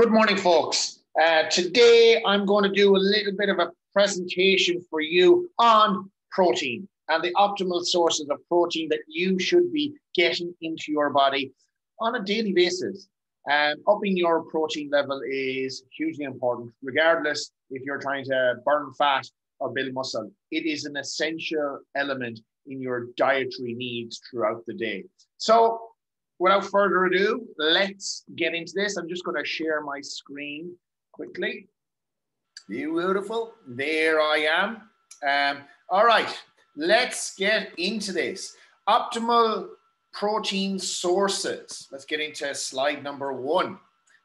Good morning, folks. Uh, today, I'm going to do a little bit of a presentation for you on protein and the optimal sources of protein that you should be getting into your body on a daily basis. Um, upping your protein level is hugely important, regardless if you're trying to burn fat or build muscle. It is an essential element in your dietary needs throughout the day. So, without further ado, let's get into this. I'm just going to share my screen quickly. Beautiful. There I am. Um, all right, let's get into this. Optimal protein sources. Let's get into slide number one.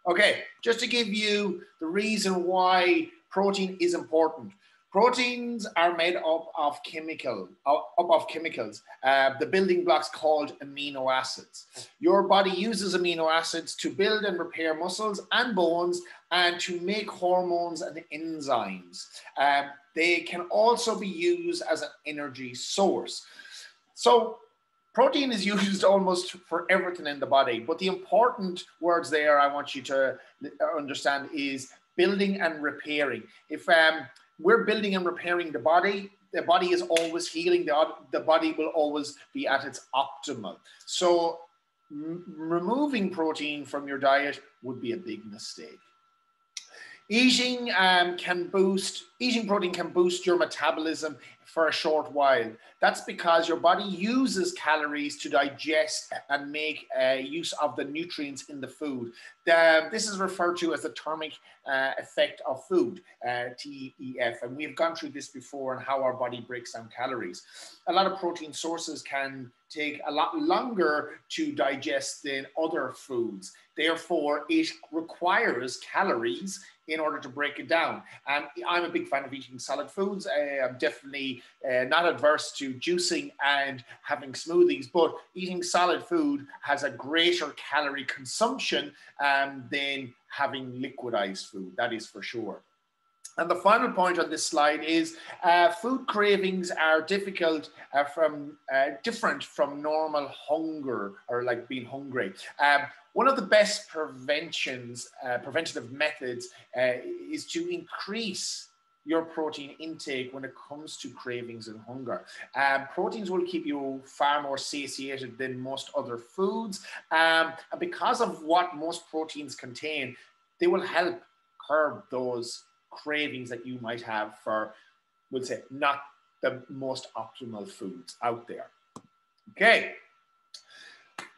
Okay, just to give you the reason why protein is important. Proteins are made up of chemical, up of chemicals, uh, the building blocks called amino acids. Your body uses amino acids to build and repair muscles and bones and to make hormones and enzymes. Um, they can also be used as an energy source. So protein is used almost for everything in the body, but the important words there I want you to understand is building and repairing. If um, we're building and repairing the body. The body is always healing. The, the body will always be at its optimal. So removing protein from your diet would be a big mistake. Eating um, can boost, eating protein can boost your metabolism for a short while. That's because your body uses calories to digest and make uh, use of the nutrients in the food. The, this is referred to as the thermic uh, effect of food, uh, TEF. And we've gone through this before and how our body breaks down calories. A lot of protein sources can take a lot longer to digest than other foods. Therefore, it requires calories in order to break it down. And I'm a big fan of eating solid foods. I'm definitely uh, not adverse to juicing and having smoothies, but eating solid food has a greater calorie consumption um, than having liquidized food. That is for sure. And the final point on this slide is uh, food cravings are difficult uh, from uh, different from normal hunger or like being hungry. Um, one of the best preventions, preventative methods is to increase your protein intake when it comes to cravings and hunger. Um, proteins will keep you far more satiated than most other foods. Um, and because of what most proteins contain, they will help curb those cravings that you might have for, we'll say, not the most optimal foods out there. Okay.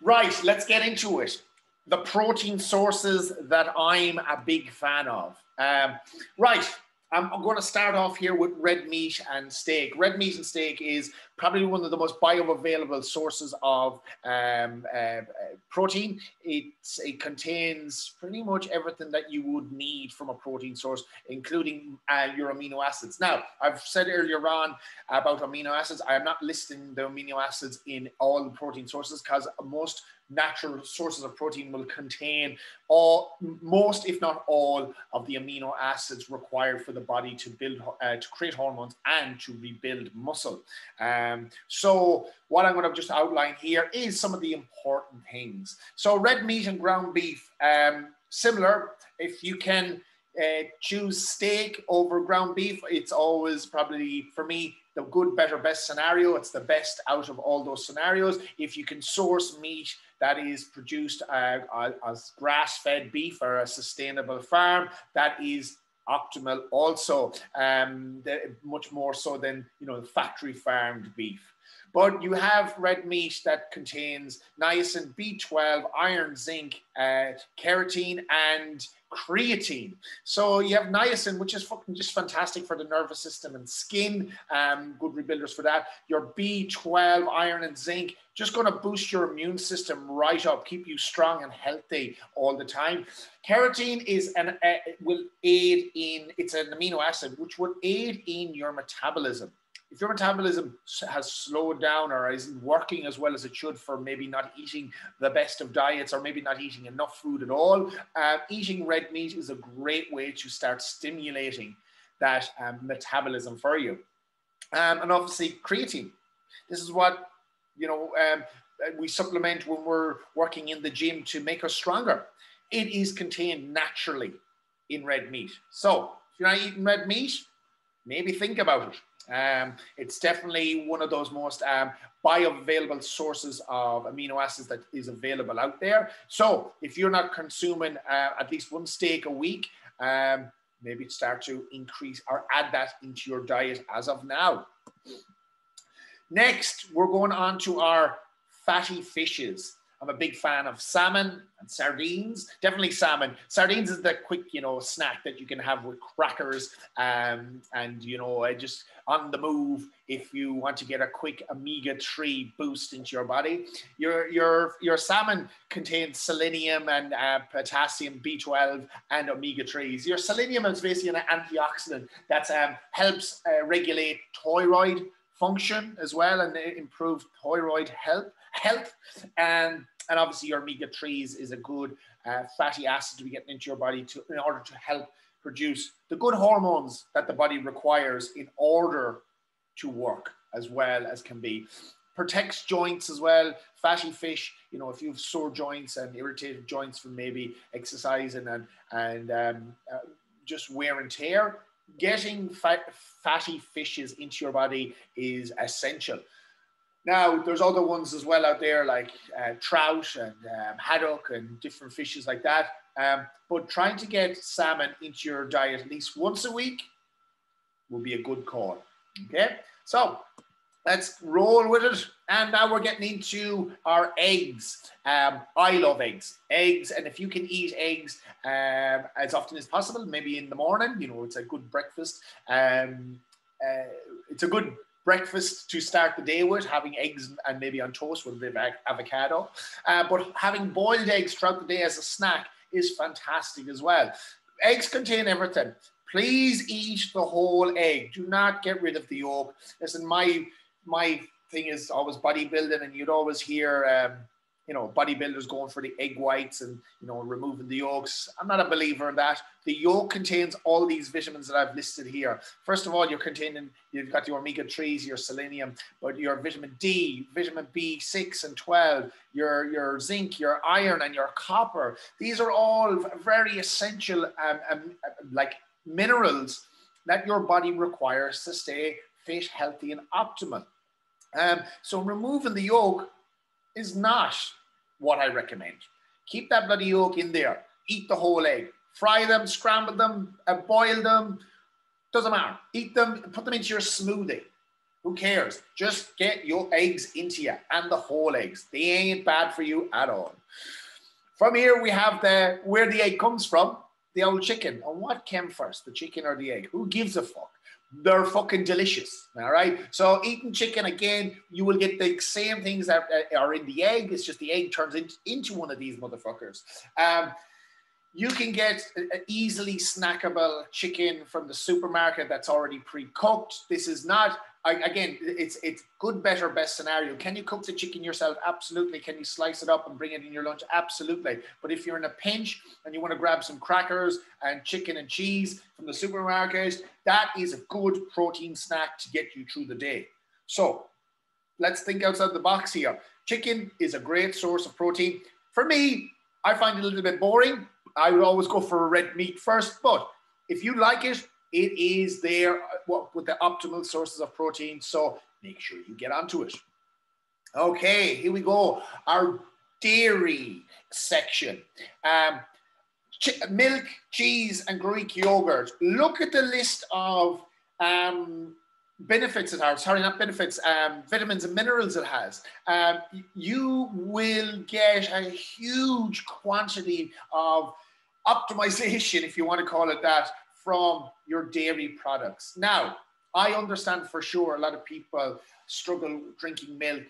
Right, let's get into it. The protein sources that I'm a big fan of. Um, right, I'm, going to start off here with red meat and steak. Red meat and steak is probably one of the most bioavailable sources of um, uh, protein. It's, it contains pretty much everything that you would need from a protein source, including uh, your amino acids. Now, I've said earlier on about amino acids. I am not listing the amino acids in all protein sources because most natural sources of protein will contain all, most, if not all, of the amino acids required for the body to build, uh, to create hormones and to rebuild muscle. Um, so what I'm going to just outline here is some of the important things. So red meat and ground beef, um, similar. If you can uh, choose steak over ground beef, it's always probably for me the good, better, best scenario. It's the best out of all those scenarios. If you can source meat that is produced uh, as grass-fed beef or a sustainable farm, that is optimal also, um, much more so than you know factory farmed beef. But you have red meat that contains niacin, B12, iron, zinc, uh, carotene, and creatine. So you have niacin, which is fucking just fantastic for the nervous system and skin. Um, good rebuilders for that. Your B12, iron, and zinc, just going to boost your immune system right up, keep you strong and healthy all the time. Carotene is an uh, will aid in it's an amino acid which will aid in your metabolism if your metabolism has slowed down or isn't working as well as it should for maybe not eating the best of diets or maybe not eating enough food at all, uh, eating red meat is a great way to start stimulating that um, metabolism for you. Um, and obviously, creatine. This is what you know um, we supplement when we're working in the gym to make us stronger. it is contained naturally in red meat. So if you're not eating red meat, maybe think about it. Um, it's definitely one of those most um, bioavailable sources of amino acids that is available out there. So if you're not consuming uh, at least one steak a week, um, maybe start to increase or add that into your diet as of now. Next, we're going on to our fatty fishes. I'm a big fan of salmon and sardines. Definitely salmon. Sardines is the quick, you know, snack that you can have with crackers, um, and you know, just on the move if you want to get a quick omega-3 boost into your body. Your your your salmon contains selenium and uh, potassium, B12, and omega-3s. Your selenium is basically an antioxidant that um, helps uh, regulate thyroid function as well and improve thyroid health health. And, and obviously your omega-3s is a good uh, fatty acid to be getting into your body to, in order to help produce the good hormones that the body requires in order to work as well as can be. Protects joints as well. Fatty fish, you know, if you have sore joints and irritated joints from maybe exercising and, and um, uh, just wear and tear, getting fat, fatty fishes into your body is essential. Now, there's other ones as well out there like uh, trout and um, haddock and different fishes like that. Um, but trying to get salmon into your diet at least once a week will be a good call. Okay, so let's roll with it. And now we're getting into our eggs. Um, I love eggs. Eggs, and if you can eat eggs um, as often as possible, maybe in the morning, you know, it's a good breakfast. Um, uh, it's a good breakfast to start the day with, having eggs and maybe on toast with a bit of avocado. Uh, but having boiled eggs throughout the day as a snack is fantastic as well. Eggs contain everything. Please eat the whole egg. Do not get rid of the yolk. Listen, my my thing is always bodybuilding, and you'd always hear um, you know, bodybuilders going for the egg whites and, you know, removing the yolks. I'm not a believer in that. The yolk contains all these vitamins that I've listed here. First of all, you're containing, you've got your omega-3s, your selenium, but your vitamin D, vitamin B6 and 12, your, your zinc, your iron and your copper. These are all very essential um, um, like minerals that your body requires to stay fit, healthy and optimal. Um, so removing the yolk is not what I recommend. Keep that bloody yolk in there. Eat the whole egg. Fry them, scramble them, uh, boil them. Doesn't matter. Eat them, put them into your smoothie. Who cares? Just get your eggs into you and the whole eggs. They ain't bad for you at all. From here, we have the where the egg comes from, the old chicken. And what came first, the chicken or the egg? Who gives a fuck? They're fucking delicious. All right. So eating chicken again, you will get the same things that are in the egg. It's just the egg turns into, one of these motherfuckers. Um, you can get an easily snackable chicken from the supermarket that's already pre-cooked. This is not again, it's it's good, better, best scenario. Can you cook the chicken yourself? Absolutely. Can you slice it up and bring it in your lunch? Absolutely. But if you're in a pinch and you want to grab some crackers and chicken and cheese from the supermarket, that is a good protein snack to get you through the day. So let's think outside the box here. Chicken is a great source of protein. For me, I find it a little bit boring. I would always go for red meat first, but if you like it, it is there uh, with the optimal sources of protein. So make sure you get onto it. Okay, here we go. Our dairy section. Um, milk, cheese, and Greek yogurt. Look at the list of um, benefits it has. Sorry, not benefits. Um, vitamins and minerals it has. Um, you will get a huge quantity of optimization, if you want to call it that, from your dairy products. Now, I understand for sure a lot of people struggle drinking milk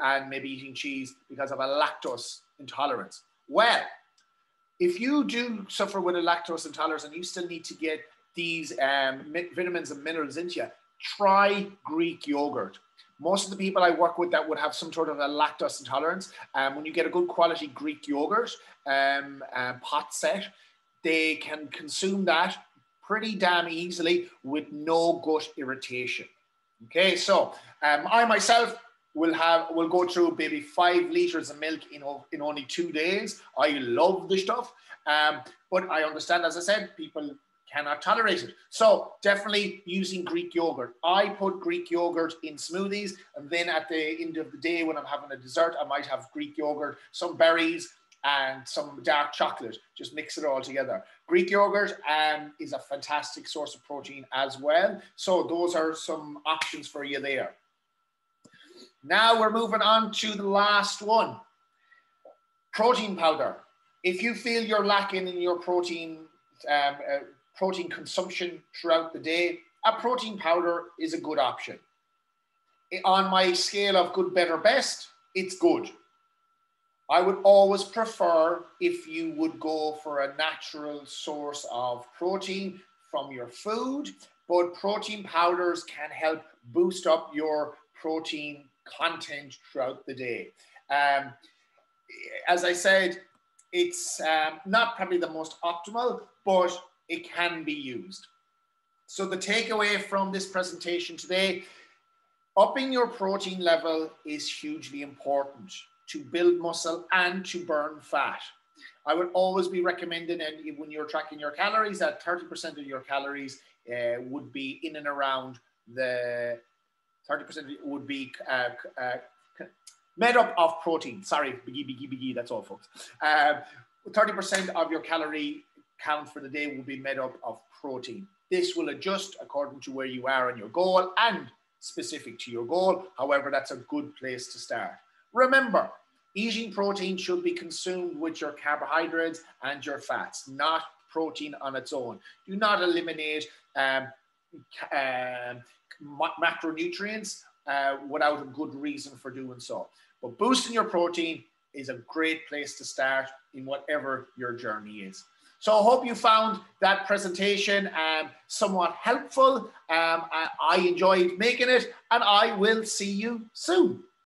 and maybe eating cheese because of a lactose intolerance. Well, if you do suffer with a lactose intolerance and you still need to get these um, vitamins and minerals into you, try Greek yogurt. Most of the people I work with that would have some sort of a lactose intolerance, um, when you get a good quality Greek yogurt um, uh, pot set, they can consume that pretty damn easily with no gut irritation. Okay, so um, I myself will have will go through maybe five liters of milk in, in only two days. I love the stuff. Um, but I understand, as I said, people cannot tolerate it. So definitely using Greek yogurt. I put Greek yogurt in smoothies, and then at the end of the day, when I'm having a dessert, I might have Greek yogurt, some berries, and some dark chocolate. Just mix it all together. Greek yogurt um, is a fantastic source of protein as well. So those are some options for you there. Now we're moving on to the last one. Protein powder. If you feel you're lacking in your protein um, uh, protein consumption throughout the day, a protein powder is a good option. On my scale of good, better, best, it's good. I would always prefer if you would go for a natural source of protein from your food, but protein powders can help boost up your protein content throughout the day. Um, as I said, it's um, not probably the most optimal, but it can be used. So the takeaway from this presentation today, upping your protein level is hugely important to build muscle and to burn fat. I would always be recommending, and when you're tracking your calories, that 30% of your calories uh, would be in and around the 30% would be uh, uh, made up of protein. Sorry, biggie, biggie, biggie. That's all, folks. 30% um, of your calorie count for the day will be made up of protein. This will adjust according to where you are on your goal and specific to your goal. However, that's a good place to start. Remember, eating protein should be consumed with your carbohydrates and your fats, not protein on its own. Do not eliminate um, um, macronutrients uh, without a good reason for doing so. But boosting your protein is a great place to start in whatever your journey is. So I hope you found that presentation um, somewhat helpful. Um, I, I enjoyed making it and I will see you soon.